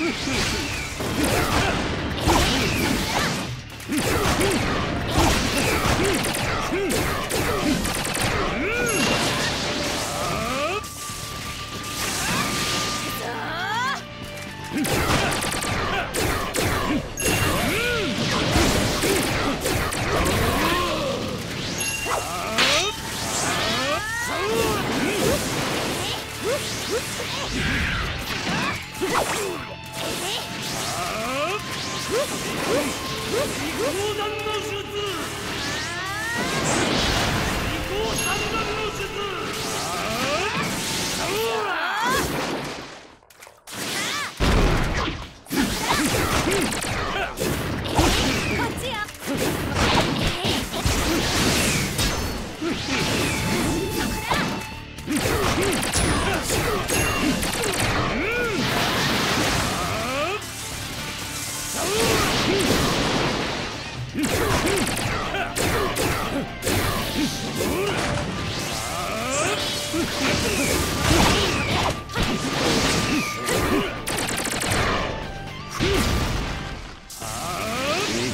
Woo-hoo-hoo! 戦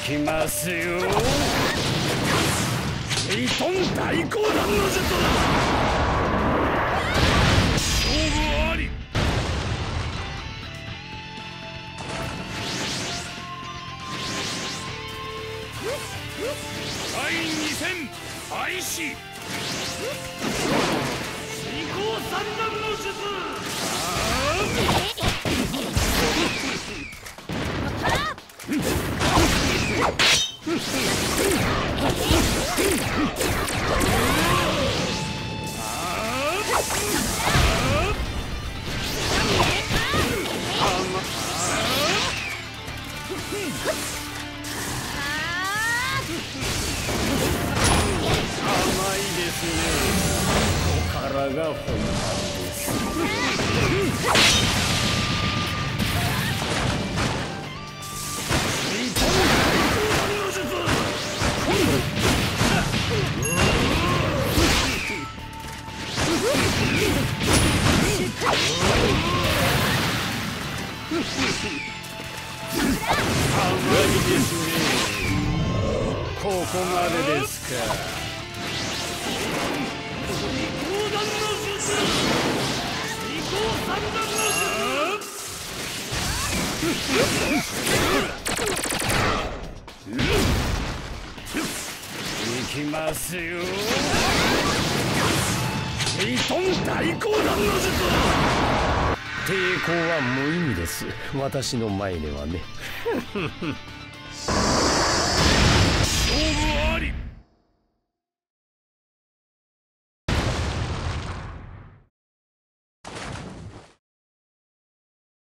きますよ。イトン大講談の術だ。勝負あり。第2戦開始。甘いですね。が本番ですここまでですか。行きますよ。イトン大講談の術抵抗は無意味です私の前ではね勝負あり